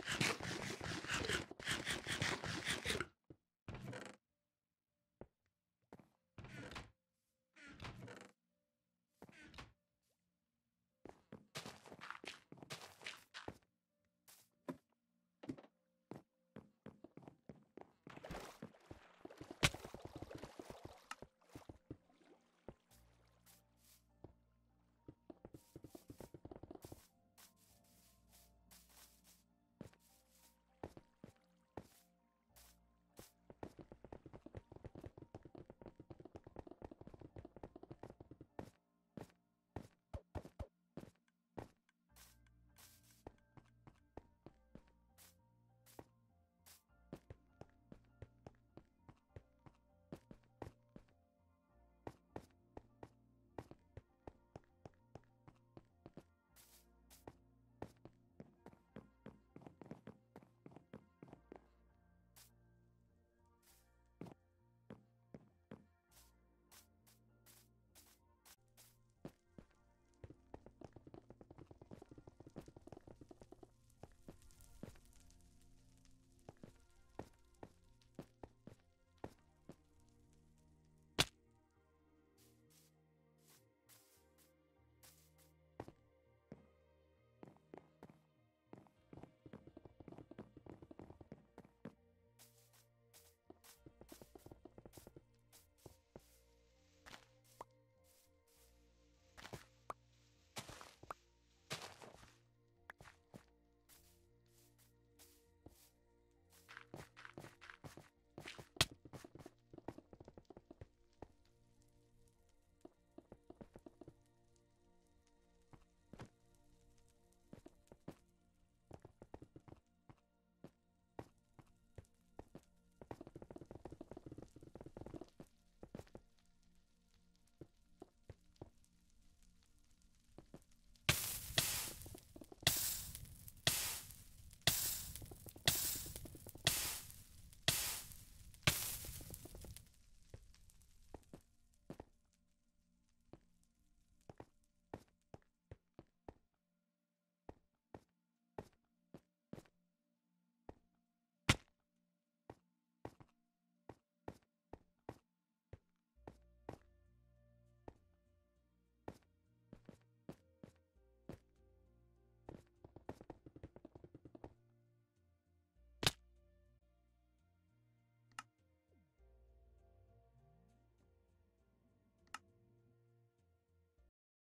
you